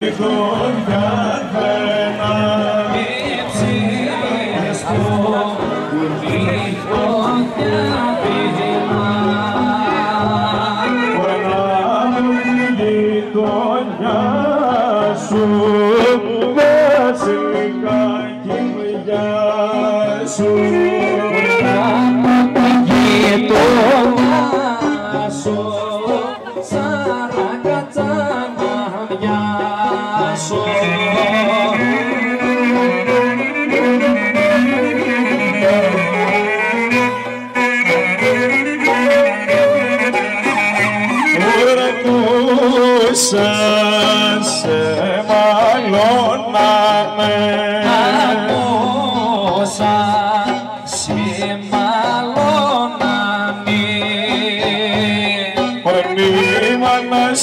Gloria.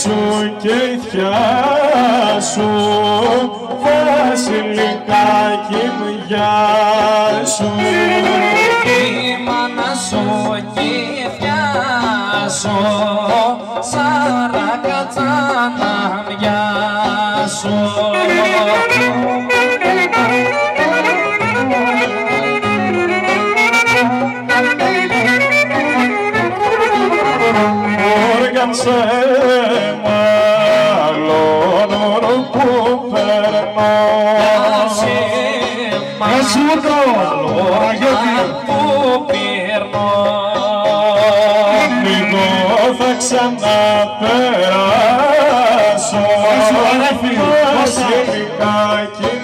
σου και ηθιά σου, βασιλικά κοιμιά σου. Η μάνα σου και ηθιά σου, σαρακατσάνα μιά σου. λίγο θα ξαναπεράσω. Όσο λιγάκι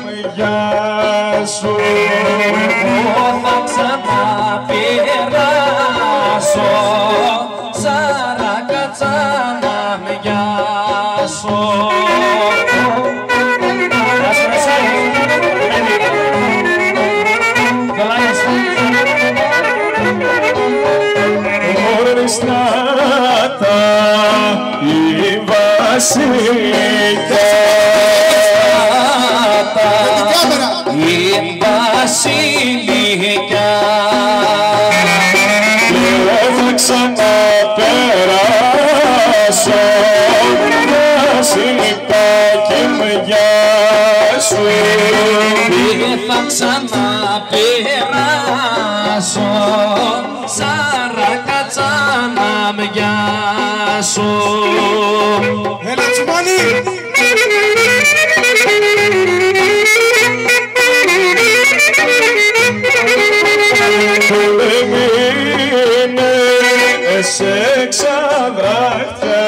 ξαναπεράσω σαν ρακάτσα να μ' γιάσω Έλα τσιμάνι! Πολεμίνες εξαδράχτια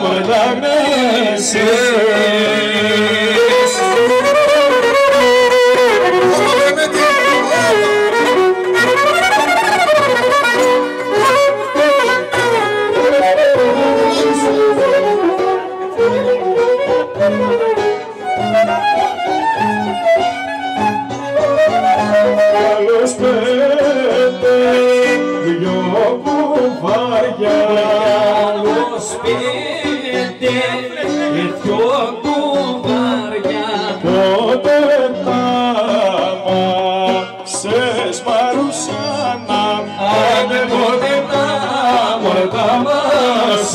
por la gracia. και πιο κουβάρια. Τότε τα σε σπαρούσαν να πάνε ποτέ τα μόρτα μας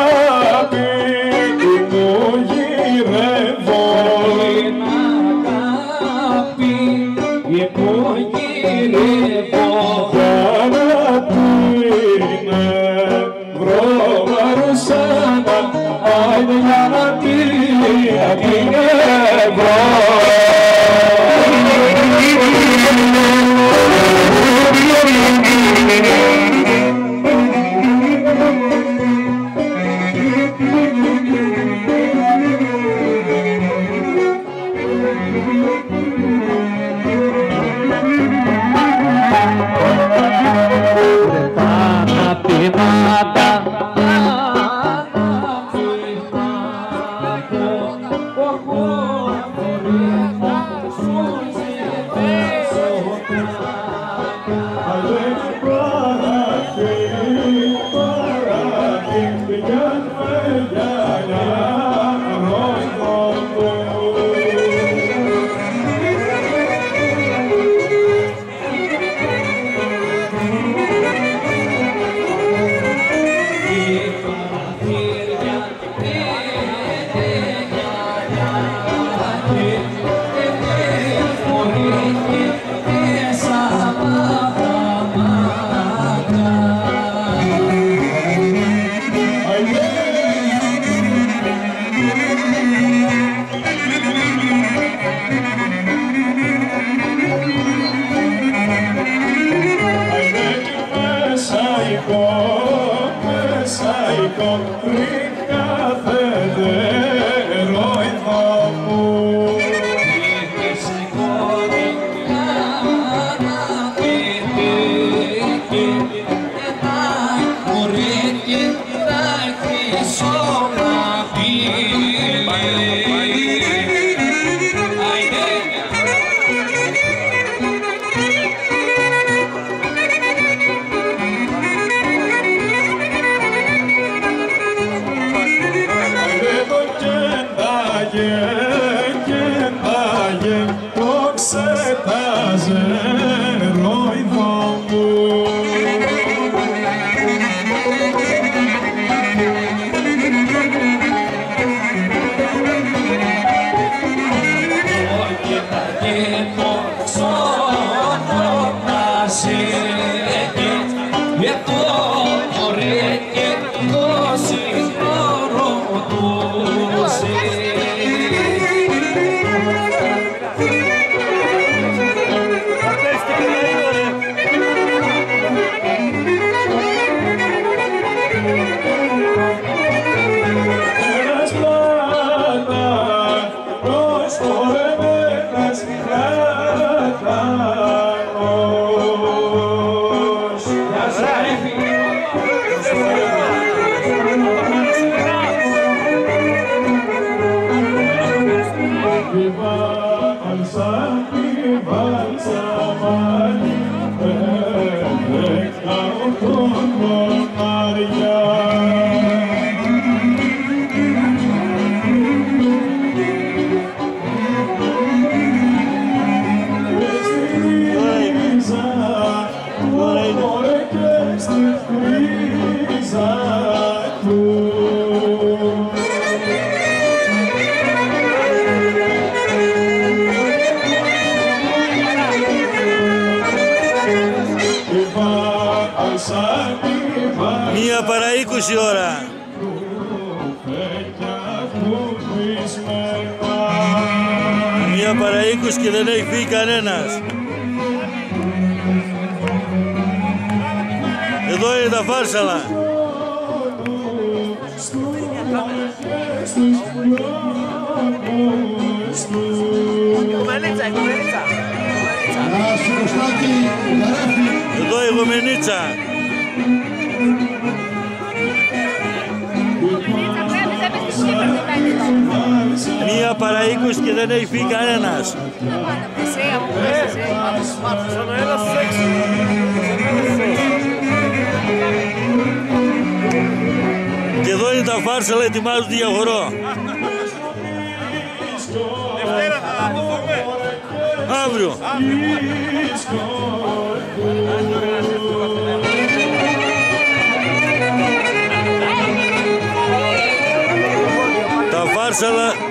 Μία παρά 20 και δεν έχει φύγει κανένας. Εδώ είναι τα φάρσαλα. Εδώ η Γομενίτσα. Μία παρά 20 και δεν έχει φύγει κανένας. Και εδώ είναι τα φάρσαλα, ετοιμάζονται για χορό. Δευτέρα θα το δούμε. Αύριο. Τα φάρσαλα...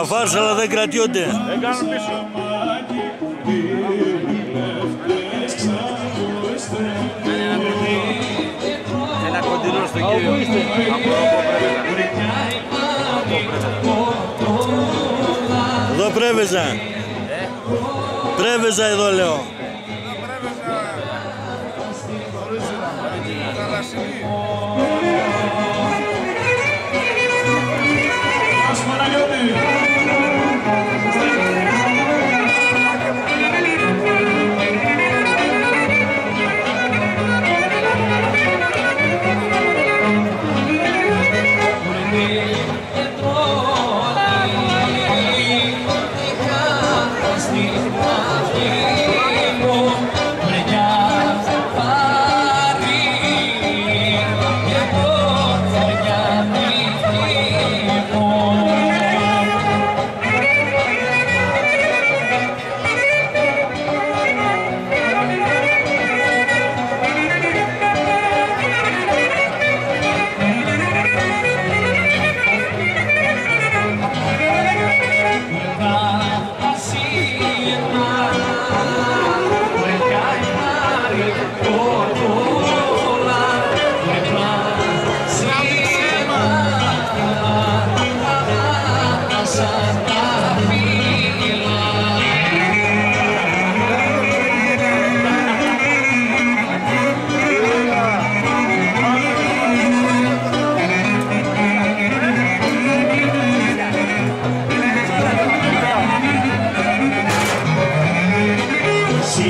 Τα φάρσαλα δεν κρατιούνται. Δεν κάνουν πίσω. Ένα κοντινό στον κύριο. Πού είστε; Από Ροπό Πρέβεζα. Εδώ πρέβεζα. Πρέβεζα εδώ λέω.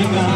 Amen.